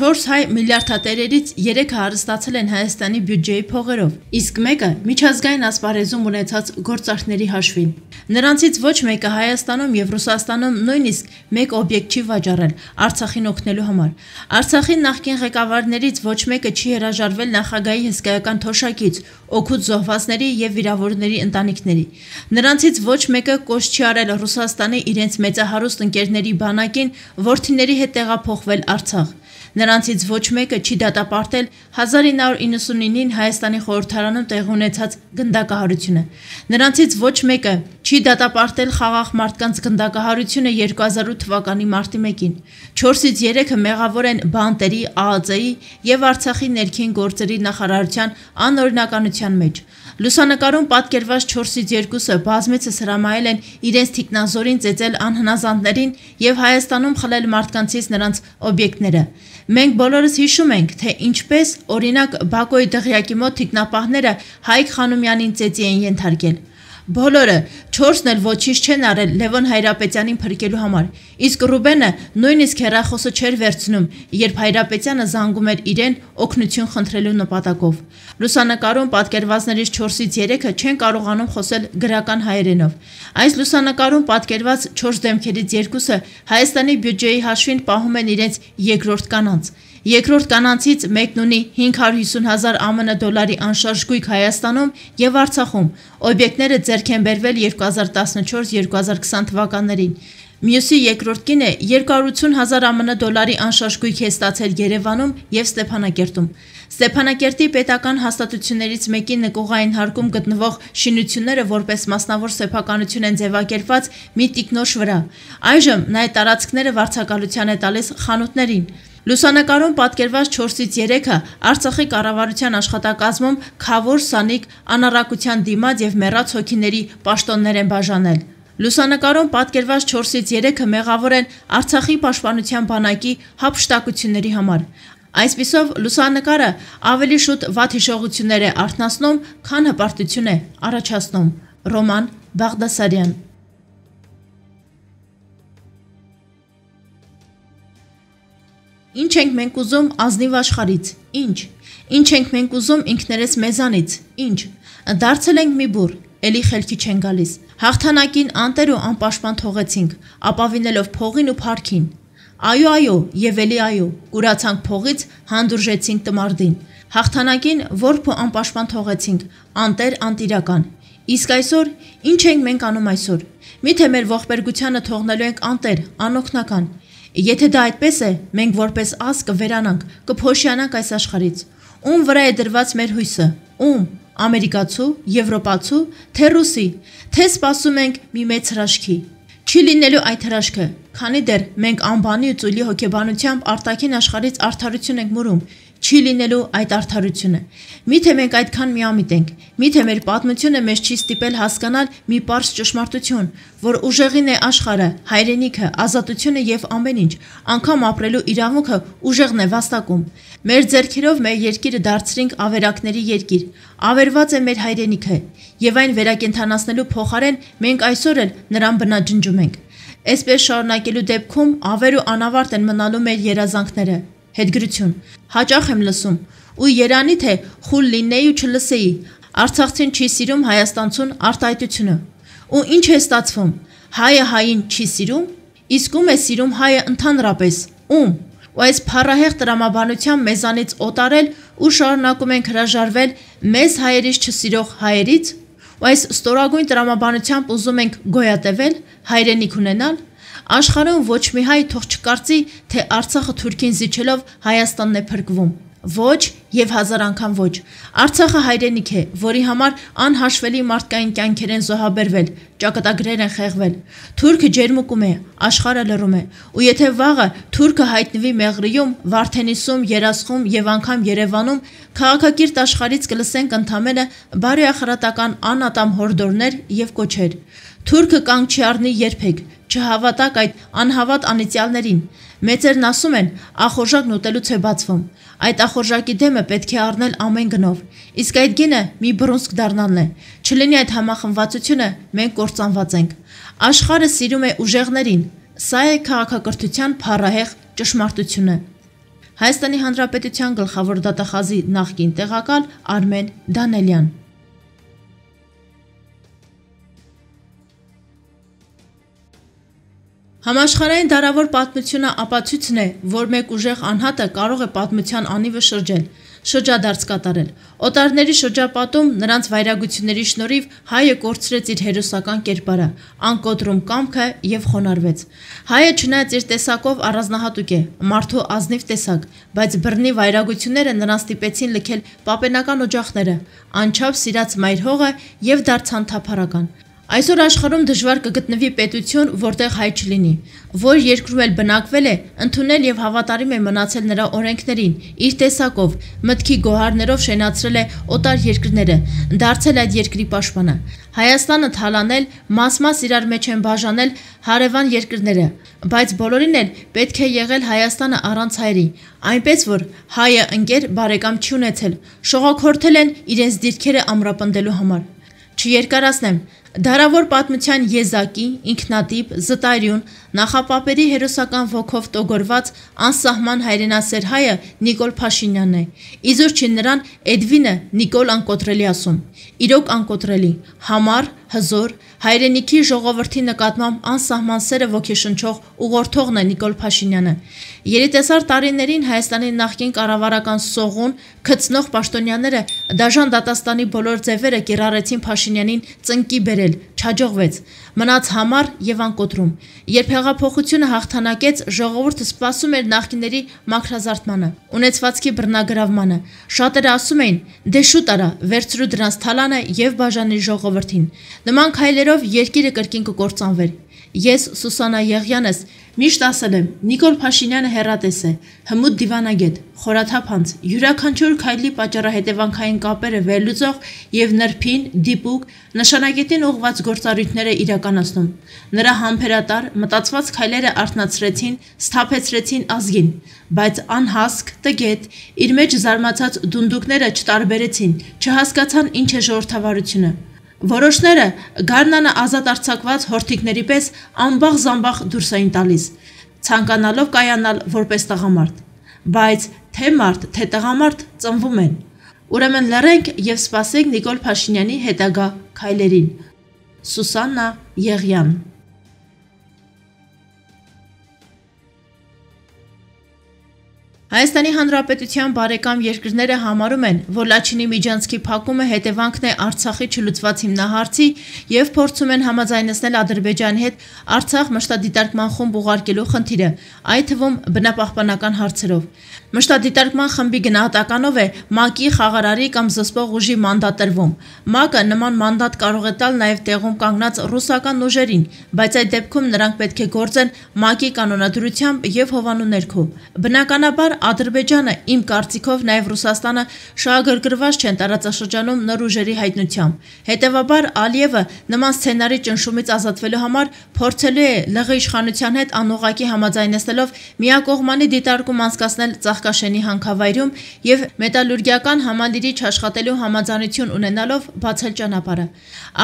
4 հայ միլիարդատերերից 3-ը հարստացել են Հայաստանի բյուջեի փողերով, իսկ մեկը միջազգային ասպարեզում ունեցած գործարքների հաշվին։ Նրանցից ոչ մեկը Հայաստանում եւ Ռուսաստանում նույնիսկ մեկ օբյեկտ չի վաճառել Արցախին օգնելու համար։ Արցախի նախկին ղեկավարներից ոչ մեկը չի հրաժարվել նախագահի հսկայական թոշակից, օգուտ զոհվածների եւ վիրավորների ընտանիքների։ Նրանցից ոչ մեկը կոչ չի արել Ռուսաստանի իրենց մեծահարուստ ընկերների բանակին, որթիների հետ տեղափոխվել Արցախ։ Նրանցից ոչ մեկը չի դատապարտել 1999-ին Հայաստանի խորհրդարանում տեղ ունեցած գնդակահարությունը։ Նրանցից ոչ մեկը չի դատապարտել խաղաղ մարդկանց գնդակահարությունը 2008 թվականի մարտի 1-ին։ 4-ից 3-ը մեղավոր են բանտերի, ԱԱԾ-ի եւ Արցախի ներքին գործերի նախարարության անօրինականության մեջ։ Լուսանկարում պատկերված 4-ից 2-ը բազմիցս հրամայել են իրենց թիկնազորին ծեծել անհնազանդներին եւ Հայաստանում խլել մարդկանցից նրանց օբյեկտները։ Մենք բոլորս հիշում ենք, թե ինչպես, օրինակ, Բակոյի դղյակի մոտ թիկնապահները Հայկ Խանոմյանին ծեծի են ենթարկել։ Բոլորը 4-ն էլ ոչինչ չեն արել Լևոն Հայրապետյանին փրկելու համար։ Իսկ Ռուբենը նույնիսկ հերախոսը չէր վերցնում, երբ Հայրապետյանը զանգում էր իրեն օգնություն խնդրելու նպատակով։ Լուսանկարում պատկերվածներից 4-ից 3-ը չեն կարողանում խոսել գրական հայերենով։ Այս լուսանկարում պատկերված 4 դեմքերից 2-ը Հայաստանի բյուջեի հաշվին պահում են իրենց երկրորդ կանանց։ Երկրորդ կանանցից մեկն ունի 550 հազար ԱՄՆ դոլարի անշարժ գույք Հայաստանում եւ Արցախում։ Օբյեկտները ձեռք են բերվել 2014-2020 թվականներին։ Մյուսի երկրորդ կինը 280 հազար ԱՄՆ դոլարի անշարժ գույք է ստացել Երևանում եւ Ստեփանակերտում։ Ստեփանակերտի պետական հաստատություններից մեկի նկողային հարկում գտնվող շինությունները որպես մասնավոր սեփականություն են ձևակերպված մի տիկնոջ վրա։ Այժմ նա այդ տարածքները վարձակալության է տալիս խանութներին։ Լուսանկարում պատկերված 4-ից 3-ը Արցախի կառավարության աշխատակազմում Խավոր Սանիկ անառակության դիմաց եւ մեռած հոգիների պաշտոններ են բաժանել։ Լուսանկարում պատկերված 4-ից 3-ը մեղավոր են Արցախի պաշտպանության բանակի հապշտակությունների համար։ Այսպիսով լուսանկարը ավելի շուտ վատ հիշողություններ է արթնացնում, քան հպարտություն է առաջացնում։ Ռոման Բաղդասարյան Ինչ ենք մենք ուզում ազնիվ աշխարից։ Ինչ։ Ինչ ենք մենք ուզում ինքներս մեզանից։ Ինչ։ Դարձել ենք մի բուր, ելի խելքի չեն գալիս։ Հաղթանակին անտեր ու անպաշտպան թողեցինք, ապավինելով փողին ու փարքին։ Այո, այո, եւ ելի այո, կուրացանք փողից, հանդուրժեցինք տմարդին։ Հաղթանակին որփ ու անպաշտպան թողեցինք, անտեր անտիրական։ Իսկ այսօր ինչ ենք մենք անում այսօր։ Միթե մեր ողբերգությանը թողնելու ենք անտեր, անօքնական։ Եթե դա այդպես է, մենք որպես ազգ կվերանանք, կփոշյանանք այս աշխարից։ Ում վրա է դրված մեր հույսը։ Ում ամերիկացու, եվրոպացու, թե ռուսի, թե սպասում ենք մի մեծ հրաշքի։ Չի լինելու այդ հրաշքը, քանի դեռ մենք անբանի ու ծույլի հոգեբանությամբ արտաքին աշխարից արդարություն ենք մուրում, չի լինելու այդ արդարությունը։ Միթե մենք այդքան միամիտ ենք, միթե մեր պատմությունը մեզ չի ստիպել հասկանալ մի པարս ճշմարտություն, որ ուժեղին է աշխարը, հայրենիքը, ազատությունը եւ ամեն ինչ, անկամ ապրելու իրավունքը ուժեղն է վաստակում։ Մեր ձեռքերով մեր երկիրը դարձրինք ավերակների երկիր, ավերված է մեր հայրենիքը, եւ այն վերակենդանացնելու փոխարեն մենք այսօր էլ նրան բնաջնջում ենք։ Այսպես շարունակելու դեպքում ավեր ու անավարտ են մնալու մեր երազանքները, Հետգրություն։ Հաճախ եմ լսում։ Ու Երանի թե խուլ լինեի ու չլսեի։ Արցախցին չի սիրում Հայաստանցուն արտահայտությունը։ Ու ինչ է ստացվում։ Հայը հային չի սիրում, իսկ ում է սիրում հայը ընդհանրապես։ Ում։ Ու այս փառահեղ տրամաբանությամբ մեզանից օտարել ու շարունակում ենք հրաժարվել մեզ հայերից չսիրող հայերից, ու այս ստորագույն տրամաբանությամբ ուզում ենք գոյատևել, հայրենիք ունենալ, Աշխարհում ոչ մի հայ թող չկարծի, թե Արցախը Թուրքին զիջելով Հայաստանն է փրկվում։ Ոչ եւ հազար անգամ ոչ։ Արցախը հայրենիք է, որի համար անհաշվելի մարդկային կյանքեր են զոհաբերվել, ճակատագրեր են խեղվել։ Թուրքը ջերմուկում է, աշխարհը լռում է։ Ու եթե վաղը թուրքը հայտնվի Մեղրիում, Վարդենիսում, Երասխում եւ անգամ Երևանում, քաղաքակիրթ աշխարից կլսենք ընդամենը բարեախրատական անատամ հորդորներ եւ կոչեր։ Թուրքը կանգ չի առնի երբեք, չհավատակ այդ անհավատ անիծյալներին։ Մեծերն ասում են, ախորժակն ուտելուց է բացվում։ Այդ ախորժակի դեմը պետք է առնել ամեն գնով։ Իսկ այդ գինը մի բռունցք դառնալն է։ Չլինի այդ համախմբվածությունը, մենք կործանված ենք։ Աշխարհը սիրում է ուժեղներին։ Սա է քաղաքակրթության փառահեղ ճշմարտությունը։ Հայաստանի Հանրապետության գլխավոր դատախազի նախկին տեղակալ Արմեն Դանելյան։ Համաշխարհային դարավոր պատմությունը ապացույցն է, որ մեկ ուժեղ անհատը կարող է պատմության անիվը շրջել, շրջադարձ կատարել։ Օտարների շրջապատում նրանց վայրագությունների շնորհիվ հայը կորցրեց իր հերոսական կերպարը, անկոտրում կամքը եւ խոնարհվեց։ Հայը չնայած իր տեսակով առանձնահատուկ է, մարդու ազնիվ տեսակ, բայց բռնի վայրագությունները նրան ստիպեցին լքել պապենական օջախները, անչափ սիրած մայր հողը եւ դարձան թափառական։ Այսօր աշխարհում դժվար կգտնվի պետություն, որտեղ հայ չլինի, որ երկրում էլ բնակվել է, ընդունել եւ հավատարիմ է մնացել նրա օրենքներին, իր տեսակով, մտքի գոհարներով շենացրել է օտար երկրները, դարձել այդ երկրի պաշտպանը։ Հայաստանը թալանել, մաս-մաս իրար մեջ են բաժանել հարևան երկրները, բայց բոլորին էլ պետք է եղել Հայաստանը առանց հայերի, այնպես որ հայը ընկեր բարեկամ չի ունեցել, շողոքորթել են իրենց դիրքերը ամրապնդելու համար։ Չերկարացնեմ, Դարավոր պատմության եզակի, ինքնատիպ, զտարյուն, նախապապերի հերոսական ոգով տոգորված անսահման հայրենասեր հայը Նիկոլ Փաշինյանն է։ Իզուր չի նրան Էդվինը Նիկոլ անկոտրելի ասում։ Իրոք անկոտրելի, համառ, հզոր, հայրենիքի ժողովրդի նկատմամբ անսահման սերը ոգեշնչող ուղղորդողն է Նիկոլ Փաշինյանը։ Երիտեսարդ տարիներին Հայաստանի նախկին կառավարական սողուն գծնող պաշտոնյաները դաժան դատաստանի բոլոր ձևերը կիրառեցին Փաշինյանին ծնկի բերել, չաջողվեց, մնաց համառ եւ անկոտրում։ Երբ հեղափոխությունը հաղթանակեց, ժողովուրդը սպասում էր նախկիների մաքրազարդմանը, ունեցվածքի բռնագրավմանը։ Շատերը ասում էին. «Դե շուտ արա, վերցրու դրանց թալանը եւ բաժանի ժողովրդին»։ Նման քայլերով երկիրը կրկին կկործանվեր։ Ես Սուսանա Եղյանս միշտ ասել եմ, Նիկոլ Փաշինյանը հերատես է, հմուտ դիվանագետ, խորաթափանց, յուրաքանչյուր քայլի պատճառահետևանքային կապերը վերլուծող եւ նրբին, դիպուկ, նշանակետին ուղված գործառույթները իրականացնում։ Նրա համբերատար, մտածված քայլերը արթնացրեցին, սթափեցրեցին ազգին, բայց անհասկ, տգետ, իր մեջ զարմացած դունդուկները չտարբերեցին, չհասկացան ինչ է ժողովրդավարությունը։ Որոշները գարնանը ազատ արձակված հորթիկների պես անբաղ զամբաղ դուրս էին տալիս, ցանկանալով կայանալ որպես տղամարդ։ Բայց թե մարդ, թե տղամարդ ծնվում են։ Ուրեմն լռենք եւ սպասենք Նիկոլ Փաշինյանի հետագա քայլերին։ Սուսաննա Եղյան Հայաստանի Հանրապետության բարեկամ երկրները համարում են, որ Լաչինի միջանցքի փակումը հետևանքն է Արցախի չլուծված հիմնահարցի եւ փորձում են համաձայնեցնել Ադրբեջանի հետ Արցախ մշտադիտարկման խումբ ուղարկելու խնդիրը, այդ թվում բնապահպանական հարցերով։ Մշտադիտարկման խմբի գնահատականով է ՄԱԿ-ի խաղարարի կամ զսպող ուժի մանդատ տրվում։ ՄԱԿ-ը նման մանդատ կարող է տալ նաև տեղում կանգնած ռուսական ուժերին, բայց այդ դեպքում նրանք պետք է գործեն ՄԱԿ-ի կանոնադրությամբ եւ հովանու ներքո։ Բնականաբար Ադրբեջանը, իմ կարծիքով, նաև Ռուսաստանը շահագրգռված չեն տարածաշրջանում նոր ուժերի հայտնությամբ։ Հետևաբար Ալիևը նման սցենարի ճնշումից ազատվելու համար փորձելու է ԼՂ իշխանության հետ անուղակի համաձայնեցնելով միակողմանի դիտարկում անցկացնել Ծաղկաշենի հանքավայրում եւ մետալուրգիական համալիրիչ աշխատելու համաձայնություն ունենալով բացել ճանապարհը։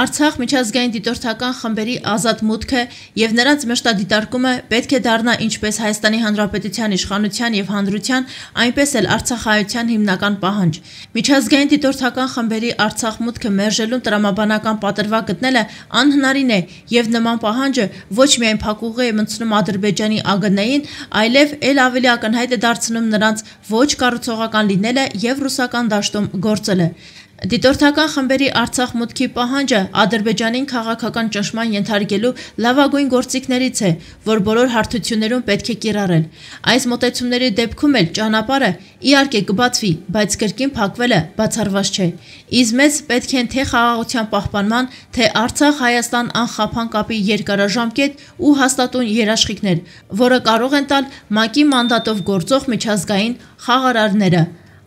Արցախ միջազգային դիտորդական խմբերի ազատ մուտքը եւ նրանց մշտադիտարկումը պետք է դառնա ինչպես Հայաստանի Հանրապետության իշխանության եւ հանրության հանրության, այնպես էլ Արցախայության հիմնական պահանջ։ Միջազգային դիտորդական խմբերի Արցախ մուտքը մերժելուն տրամաբանական պատրվակ գտնելը անհնարին է եւ նման պահանջը ոչ միայն փակուղի է մտցնում Ադրբեջանի ԱԳՆ-ին, այլև ել ավելի ակնհայտ է դարձնում նրանց ոչ կառուցողական լինելը եւ ռուսական դաշտում գործելը։ Դիտորդական խմբերի Արցախ մուտքի պահանջը Ադրբեջանին քաղաքական ճնշման ենթարկելու լավագույն գործիքներից է, որ բոլոր հարթություններում պետք է կիրառել։ Այս մոտեցումների դեպքում էլ ճանապարհը իհարկե կբացվի, բայց կրկին փակվելը բացառված չէ։ Իս մեզ պետք են թե խաղաղության պահպանման, թե Արցախ-Հայաստան անխափան կապի երկարաժամկետ ու հաստատուն երաշխիքներ, որը կարող են տալ ՄԱԿ-ի մանդատով գործող միջազգային խաղարարները։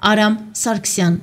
Արամ Սարգսյան